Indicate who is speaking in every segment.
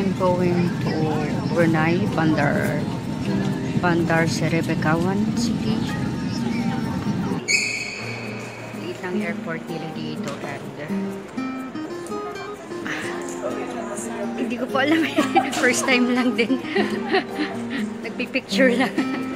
Speaker 1: I'm going to Brunei, Bandar, Bandar Seri Begawan City. Liit ng airport nila dito and ah, hindi ko po alam eh. First time lang din. Nagpipicture lang.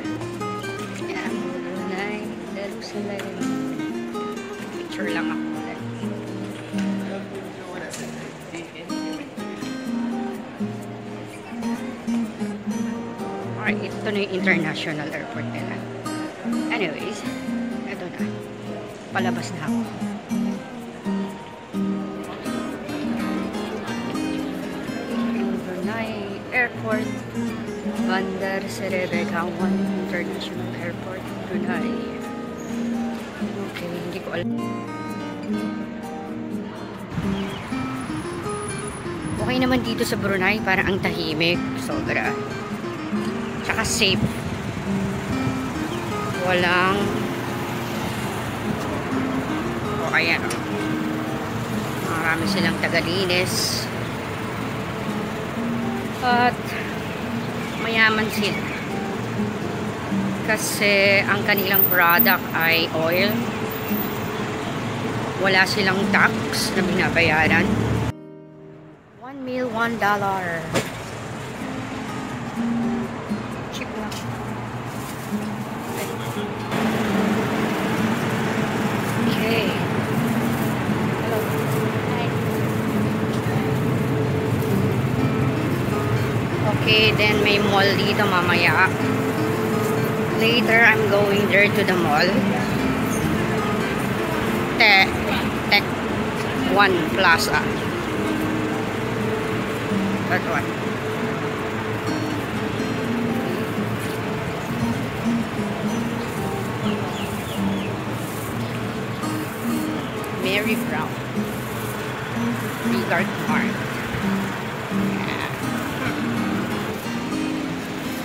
Speaker 1: ito na yung international airport nila. Anyways, ito na. Palabas na ako. Brunei Airport, Bandar Seri Begawan International Airport, Brunei. Okay, hindi ko alam. Okay naman dito sa Brunei, parang ang tahimik. Sobra. Tsaka safe. Walang o ayan o. Marami silang tagalinis. At mayaman sila. Kasi ang kanilang product ay oil. Wala silang tax na binabayaran. 1 meal, 1 dollar. Okay. Then may mall dito mamaya. Later, I'm going there to the mall. Te Tech One Plaza. That one. Mary Brown. Regard. Yeah.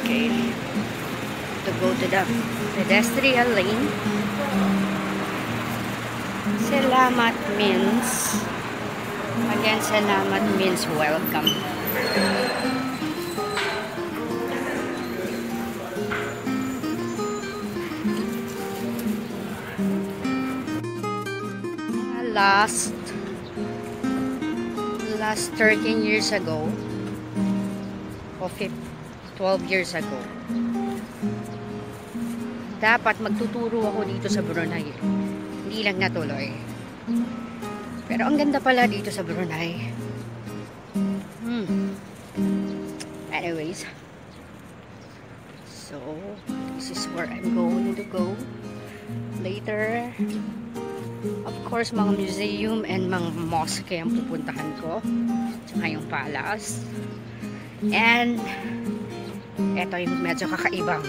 Speaker 1: Okay. To go to the pedestrian lane. Salamat means again salamat means welcome. Last last 13 years ago o 15, 12 years ago dapat magtuturo ako dito sa Brunei. Hindi lang natuloy. Pero ang ganda pala dito sa Brunei. Hmm. anyways. So this is where I'm going to go later Of course, mga museum and mga mosque ang pupuntahan ko. Tsaka yung palace. And, eto yung medyo kakaibang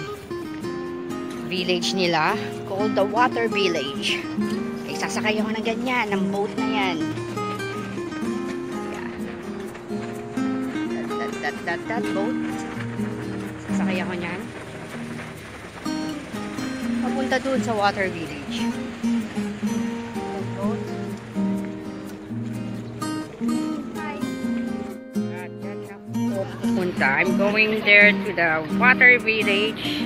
Speaker 1: village nila called the Water Village. Okay, sasakay ako ng ganyan, ng boat na yan. Yeah. That, that, that, that, that boat. Sasakay ako niyan. Papunta dun sa Water Village. I'm going there to the water village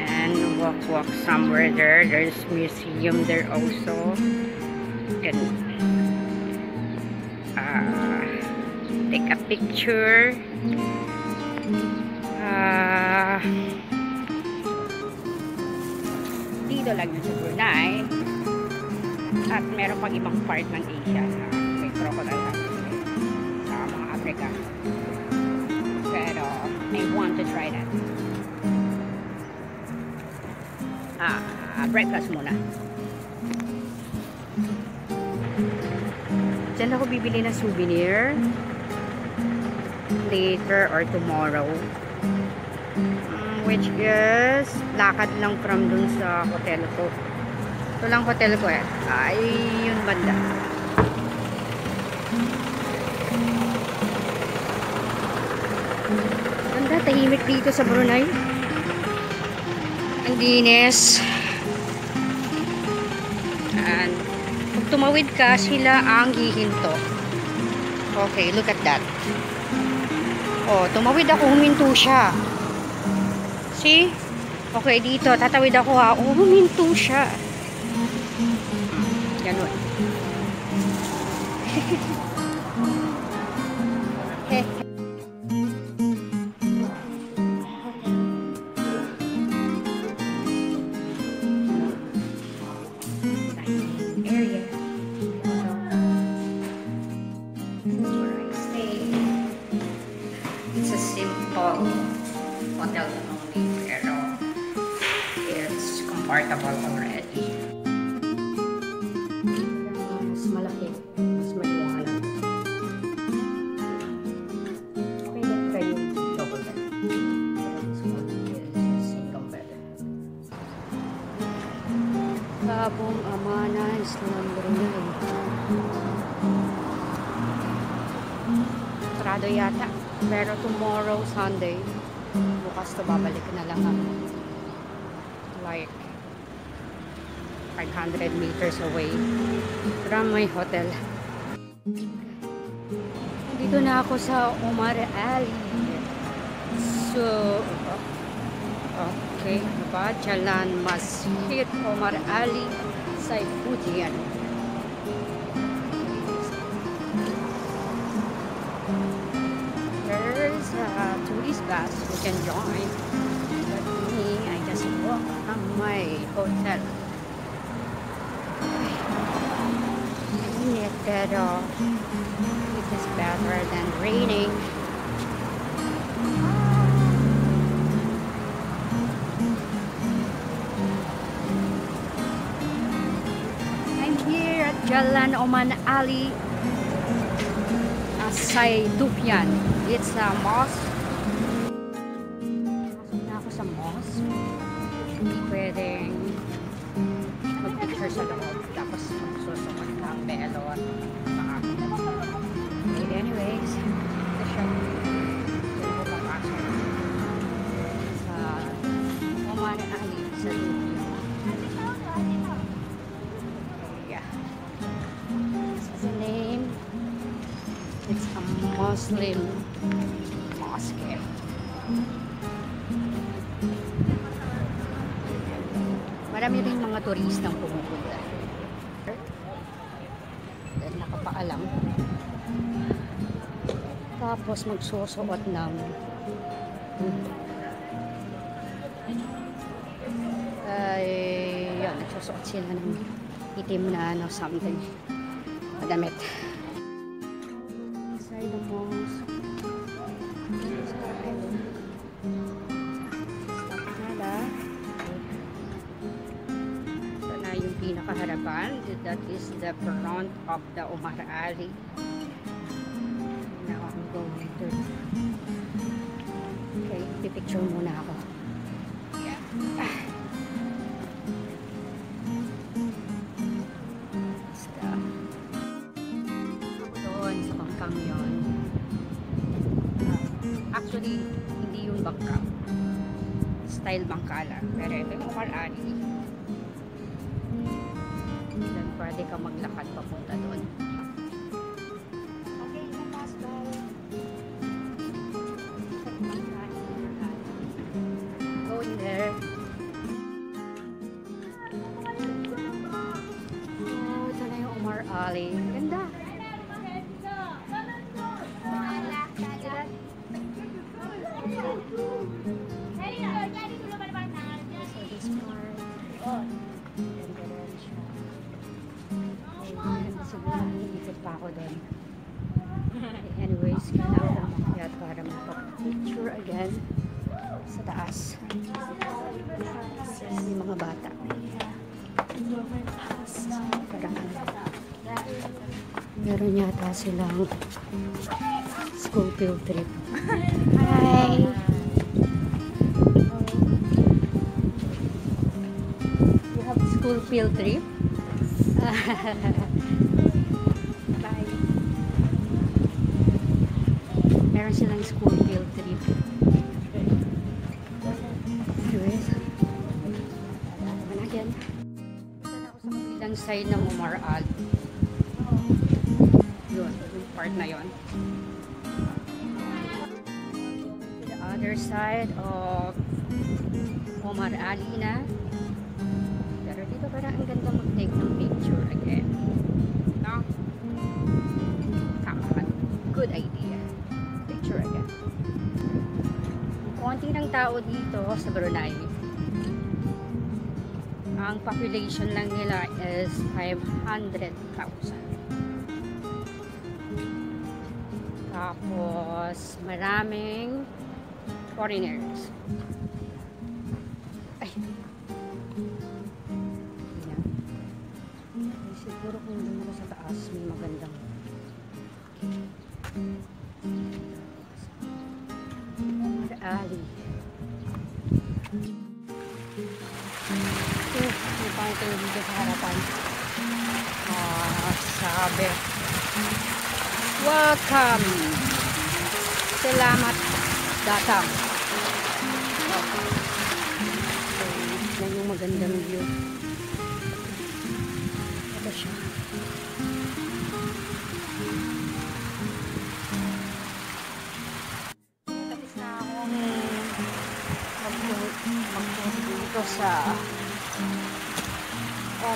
Speaker 1: and walk walk somewhere there. There's museum there also. And uh, take a picture. Uh, dito lang yun sa Brunei. At meron pang ibang part ng Asia want to try that. Ah, breakfast muna. Diyan ako bibili ng souvenir. Later or tomorrow. Um, which is, lakad lang from dun sa hotel ko. Ito lang hotel ko eh. Ay, yun banda. Tahimik dito sa Brunei. Ang dinis. And, pag tumawid ka, sila ang hihinto. Okay, look at that. Oh, tumawid ako, huminto siya. See? Okay, dito, tatawid ako ha. Oh, huminto siya. Kabong Amana Islam Brunei. Sarado yata. Pero tomorrow, Sunday, bukas to babalik na lang ako. Like, 500 meters away from my hotel. Dito na ako sa Omar Ali. So, okay, diba? Jalan Masjid Omar Ali Saifudian. There's a tourist bus you can join. But me, I just walk from my hotel. Init, pero uh, it is better than raining. Jalan Oman Ali Asay Dupyan. It's a mosque. Tapos magsusuot ng ay yan, nagsusuot sila ng itim na ano, something. Madamit. Inside the na yung pinakaharapan. That is the front of the Umar Ali. Okay, pipicture muna ako. Ah. Basta. Doon sa bangkang yon. Actually, hindi yung bangka. Style bangka lang. Pero ito yung Umar Sally. Meron yata silang school field trip. Hi! You have school field trip? Bye. Meron silang school field trip. Anyways, naman again. Saan ako sa kabilang side ng Umar Al. Part na yon. other side of Omar Ali na. Pero dito parang ang ganda mag-take ng picture again. No? Tama. Good idea. Picture again. Konti ng tao dito sa Brunei. Ang population lang nila is 500,000. Tapos, maraming foreigners. Ay. Yan. Ay, siguro kung doon sa taas, may magandang Omar Ali. Eh, may fountain dito sa harapan. Ah, sabi. Welcome. Salamat datang. So, yung magandang view. Ito siya. Tapos na akong mag-post dito sa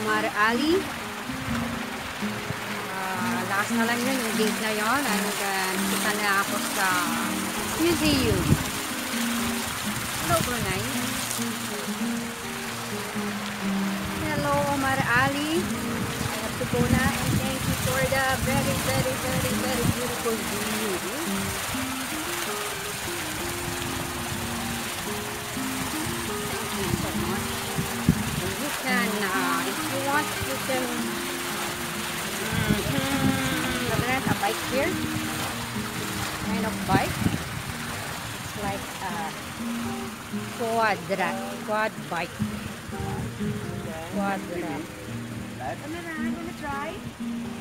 Speaker 1: Omar Ali. Last na lang yun, yung date na yun. And then, kita na ako sa museum. Hello, Brunei. Hello, Omar Ali. I have to go na and thank you for the very, very, very, very beautiful view. Thank you so much. And you can, uh, if you want, you can Mhm. Look at a bike here. Kind of bike. It's like a quadra, quad bike. Quadra.
Speaker 2: Amira, I'm gonna try.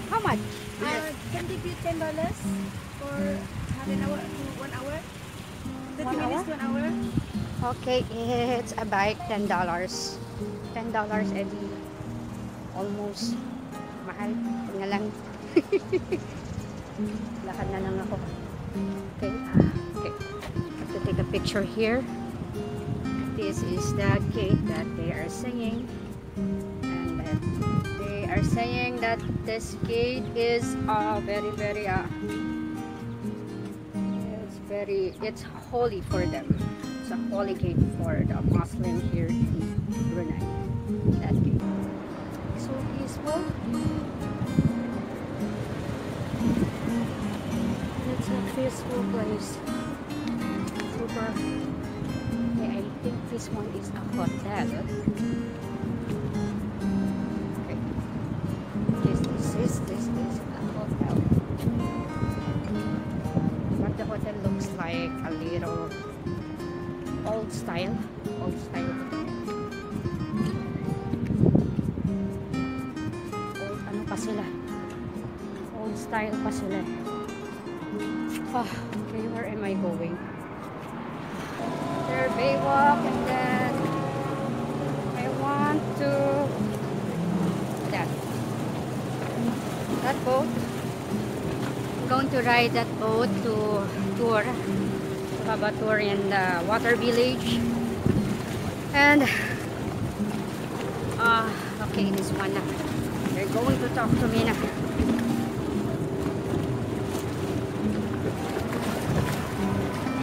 Speaker 1: How much?
Speaker 2: Uh, can give you ten dollars for half an hour to one hour. Thirty
Speaker 1: One
Speaker 2: minutes to an hour.
Speaker 1: Okay, it's a bike, $10. $10 edi. Almost. Mahal. Ito lang. Lakad na lang ako. Okay. Okay. Have to take a picture here. This is the gate that they are saying. And they are saying that this gate is uh, very, very, uh, it's very, it's holy for them. It's a holy gate for the Muslim here in Brunei. That gate. So peaceful. It's a peaceful place. Super. Yeah, I think this one is a hotel. That boat. I'm going to ride that boat to tour have a tour in the water village. And ah okay this one na. They're going to talk to me na.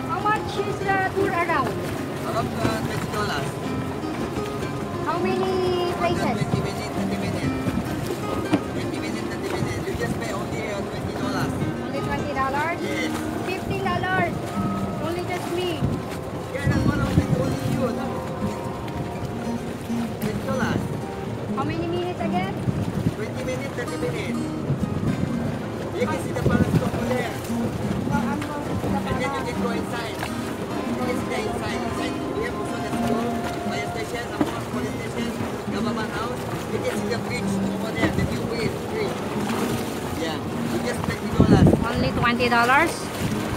Speaker 1: How much is the tour around
Speaker 3: Around uh, twenty dollars.
Speaker 1: how many places
Speaker 3: Only twenty dollars.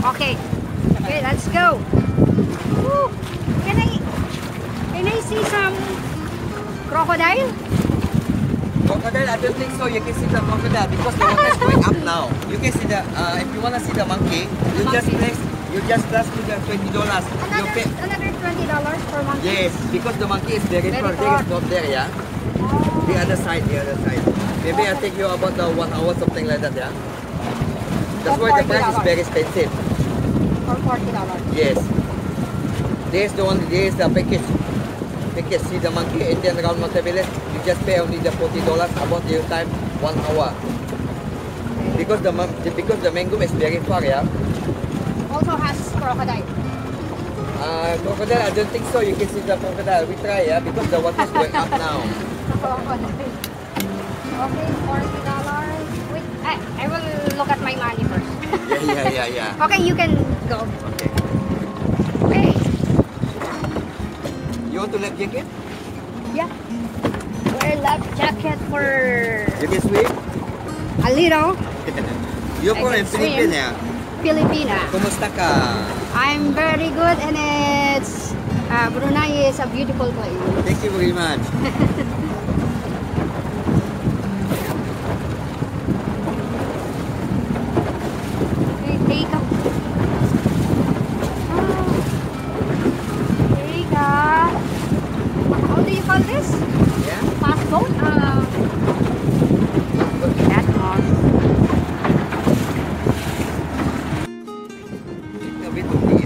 Speaker 1: Okay. Okay, let's go. Woo. Can I can I see some crocodile?
Speaker 3: Crocodile, I don't think so. You can see the crocodile because the water is going up now. You can see the, uh, if you want to see the monkey, you just place, you just plus to the twenty dollars. You
Speaker 2: Another,
Speaker 3: pay.
Speaker 2: another twenty dollars for monkey.
Speaker 3: Yes, because the monkey is very
Speaker 2: Very
Speaker 3: far. There is not there, yeah. The other side, the other side. Maybe I take you about the one hour, something like that, yeah. That's why the price is very expensive.
Speaker 2: For forty dollars.
Speaker 3: Yes. There's the one. There's the package. Package. See the monkey Indian round mountain village. Just pay only the forty dollars about your time, one hour. Because the because the mango is very far, yeah.
Speaker 2: Also has crocodile.
Speaker 3: Uh, crocodile, I don't think so. You can see the crocodile. We try, yeah, because the water is going up now.
Speaker 2: Crocodile. Okay, forty dollars.
Speaker 1: Wait, I, I will look at my money first.
Speaker 3: Yeah, yeah, yeah, yeah.
Speaker 1: Okay, you can go.
Speaker 3: Okay.
Speaker 1: Okay.
Speaker 3: You want to life jacket?
Speaker 1: Yeah. Wear life jacket for
Speaker 3: You can swim.
Speaker 1: a little
Speaker 3: You're from Philippines.
Speaker 1: Filipina.
Speaker 3: Kumusta ka?
Speaker 1: I'm very good and it's uh, Brunei is a beautiful place.
Speaker 3: Thank you very much.
Speaker 1: видно.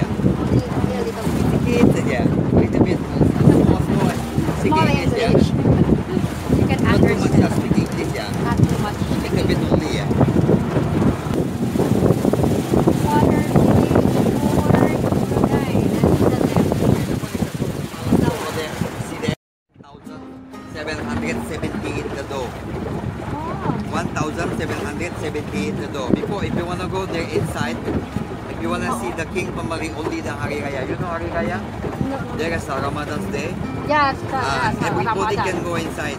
Speaker 3: Everybody can go inside.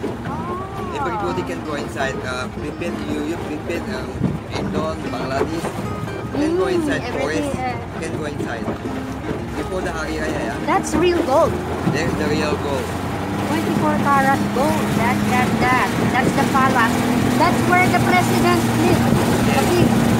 Speaker 3: Everybody can go inside. Uh, Philippines, you, you Philippines, um, Indon, Bangladesh, can go
Speaker 1: Mm,
Speaker 3: inside
Speaker 1: everything,
Speaker 3: forest.
Speaker 1: uh,
Speaker 3: Can go inside. Before the Hari Raya, yeah.
Speaker 1: That's real gold.
Speaker 3: There's the real gold.
Speaker 1: 24 karat gold. That, that, that. That's the palace. That's where the president lives. The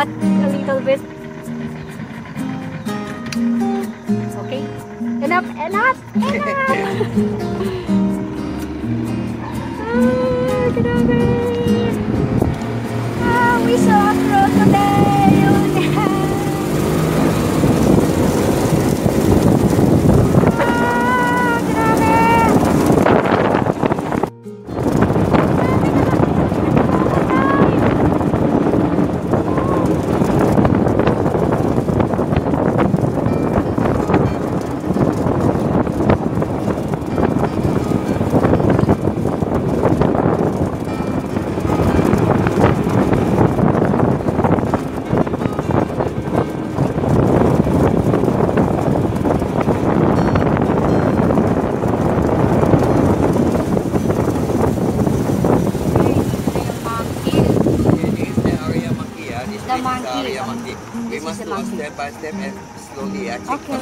Speaker 1: but a little bit. Okay. Enough, enough.
Speaker 3: Them and slowly uh,
Speaker 1: Okay.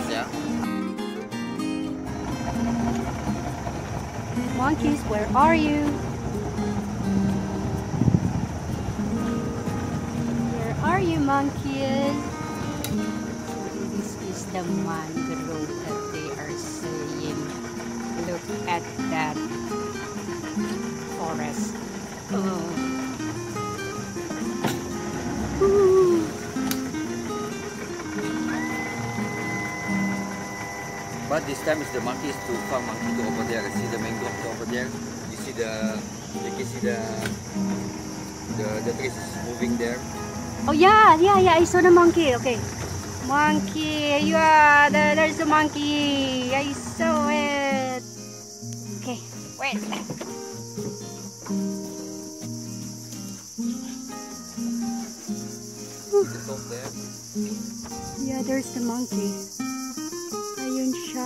Speaker 3: But this time is the monkeys to farm monkey to over there. See the mangrove over there. You see the you can see the the the trees is moving there.
Speaker 1: Oh yeah, yeah, yeah. I saw the monkey. Okay, monkey. Yeah, there, there's the monkey. I saw it. Okay, wait.
Speaker 3: There.
Speaker 1: Yeah, there's the monkey. Ayun siya.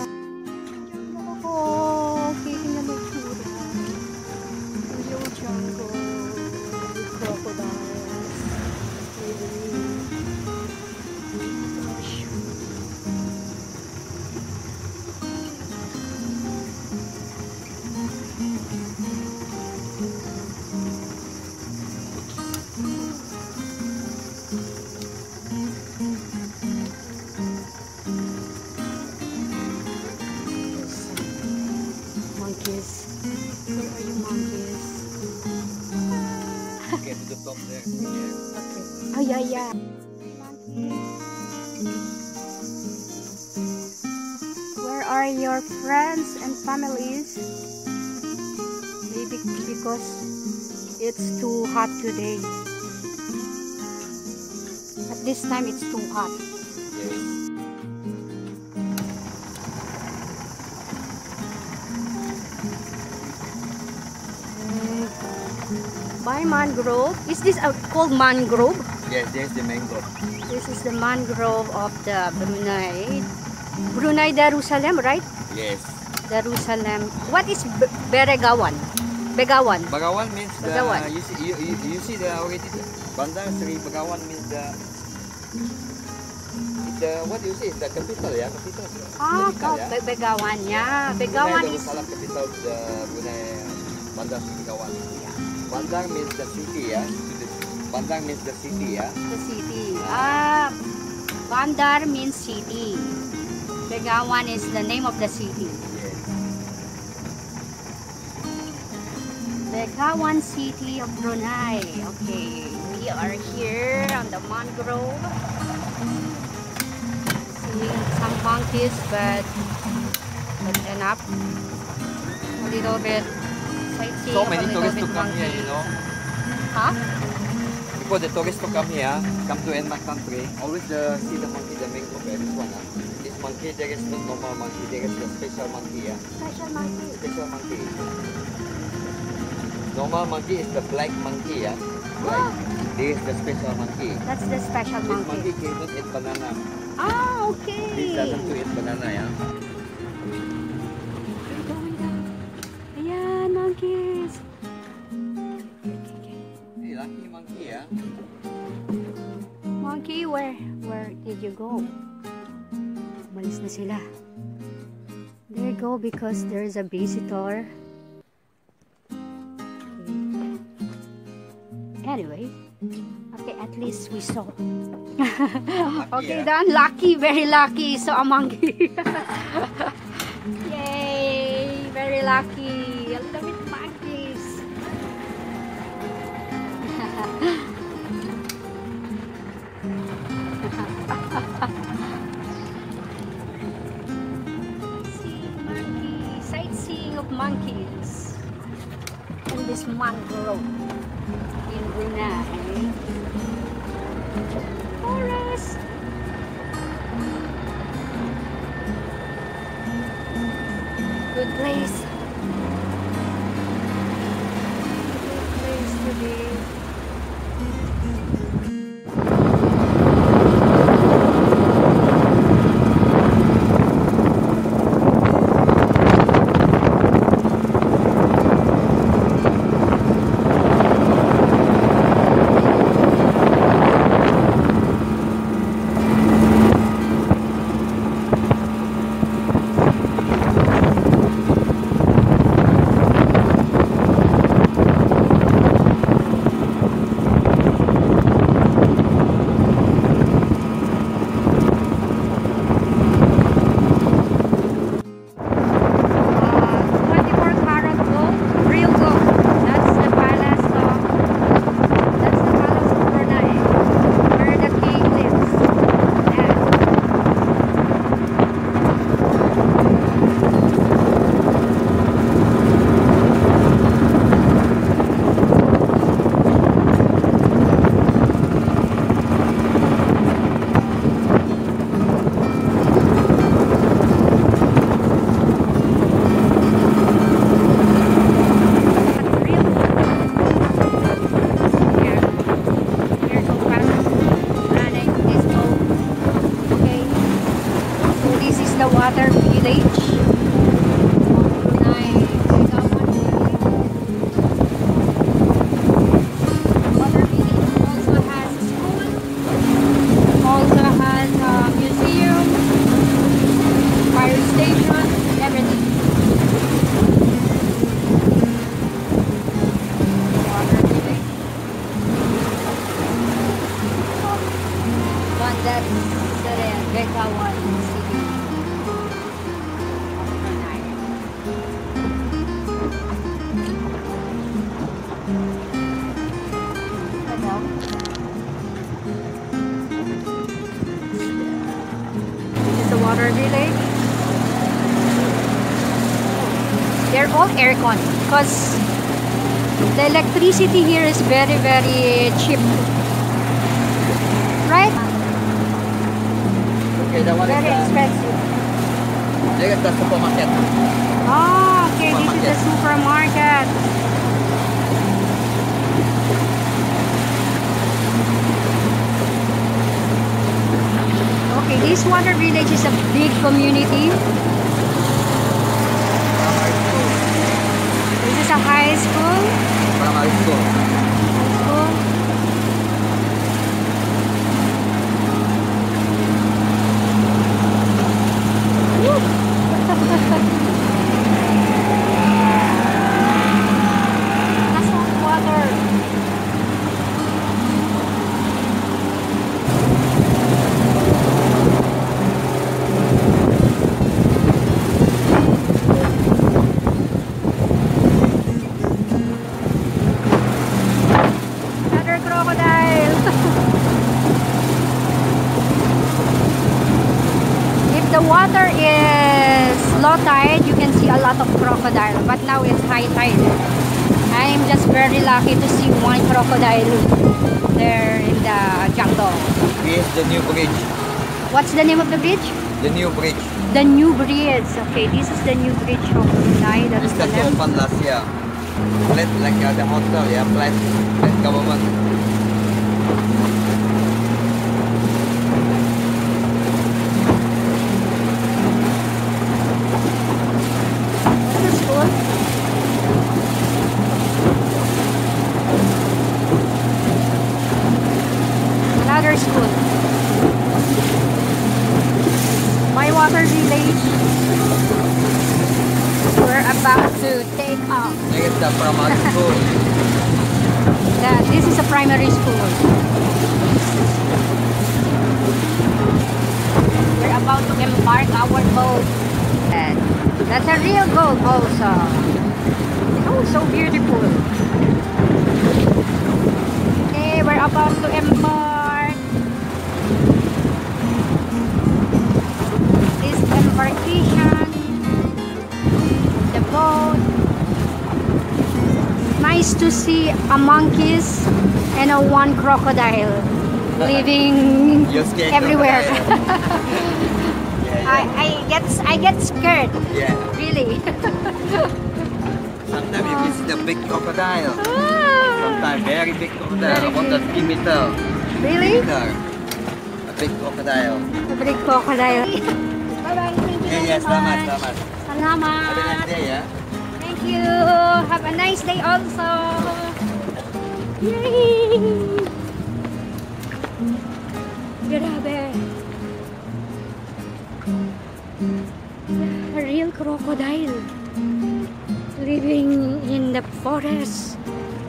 Speaker 1: Oh, tingnan mo tsura. Yung jungle with
Speaker 3: The there. Yeah.
Speaker 1: Okay. Oh yeah, yeah. Where are your friends and families? Maybe because it's too hot today. At this time, it's too hot. Mangrove. Is this uh, called mangrove?
Speaker 3: Yes, there's the mangrove.
Speaker 1: This is the mangrove of the Brunei. Brunei Darussalam, right?
Speaker 3: Yes.
Speaker 1: Darussalam. What is B- Beregawan? Begawan.
Speaker 3: Bagawan means the
Speaker 1: Bagawan.
Speaker 3: you see you, you, you see the already Bandar Sri Bagawan means the the what do you? It's the capital, yeah, capital.
Speaker 1: Ah,
Speaker 3: capital, yeah.
Speaker 1: Be- Begawan. Yeah, Begawan
Speaker 3: Brunei
Speaker 1: is
Speaker 3: Darussalam capital of the Brunei Bandar Sri Begawan. Bandar means the city, the- Bandar means the city, yeah.
Speaker 1: the city. Ah, Bandar means city. Begawan is the name of the city. Begawan City of Brunei. Okay, we are here on the mangrove. Seeing some monkeys, but not enough. A little bit sightseeing.
Speaker 3: So many tourists to come here, you know.
Speaker 1: Huh?
Speaker 3: Before the tourists to come here, come to Denmark country, always the, see the monkey, the mangrove, eh, this one. ah. This monkey, there is not normal monkey, there is a special monkey, yeah.
Speaker 1: Special monkey.
Speaker 3: Special monkey. Normal monkey is the black monkey, yeah. Black. This is the special monkey.
Speaker 1: That's the special
Speaker 3: This monkey
Speaker 1: monkey.
Speaker 3: cannot eat banana.
Speaker 1: Ah,
Speaker 3: This
Speaker 1: okay.
Speaker 3: doesn't to eat banana, yeah.
Speaker 1: You go? Umalis na sila. There you go because there is a visitor. Anyway, okay, at least we saw. okay,
Speaker 3: yeah.
Speaker 1: done. Lucky, very lucky. Saw a monkey. Yay, very lucky. Monkeys in this mangrove in Brunei. Forest. Good place. Good place to be. All aircon because the electricity here is very, very cheap. Right?
Speaker 3: Okay, that one
Speaker 1: Very
Speaker 3: is uh,
Speaker 1: expensive.
Speaker 3: there is the supermarket.
Speaker 1: Oh, okay, this is the supermarket. Okay, this water village is a big community. to high school?
Speaker 3: From high
Speaker 1: school. Now tide. I'm just very lucky to see one crocodile there in the jungle.
Speaker 3: This is the new bridge.
Speaker 1: What's the name of the bridge?
Speaker 3: The new bridge.
Speaker 1: The New Bridge. Okay, this is the new bridge of Brunei. That
Speaker 3: This
Speaker 1: is the
Speaker 3: just
Speaker 1: left.
Speaker 3: opened last year. Flat like uh, the hotel, yeah, flat government.
Speaker 1: What's the school? Another school. Whitewater Village. We're about to take off.
Speaker 3: There is the primary school.
Speaker 1: The- this is a primary school. We're about to embark our boat. And that's a real boat also. Oh, so beautiful. Okay, we're about to embark. This embarkation. Nice to see a monkeys and a one crocodile living everywhere. I,
Speaker 3: yeah,
Speaker 1: I get I get scared,
Speaker 3: yeah.
Speaker 1: really.
Speaker 3: Sometimes you can see the big crocodile.
Speaker 1: Ah,
Speaker 3: Sometimes very big crocodile,
Speaker 1: Very
Speaker 3: about 3 meter.
Speaker 1: really?
Speaker 3: meter. A big crocodile.
Speaker 1: The big crocodile.
Speaker 2: Bye-bye. Thank you
Speaker 3: Yeah, yeah, selamat,
Speaker 2: much.
Speaker 3: selamat. Have a nice day, yeah.
Speaker 1: You. Have a nice day also. Yay! Grabe. A real crocodile living in the forest.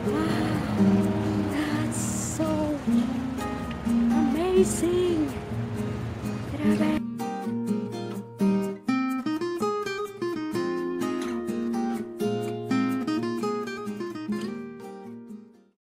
Speaker 1: Wow, that's so amazing. Grabe.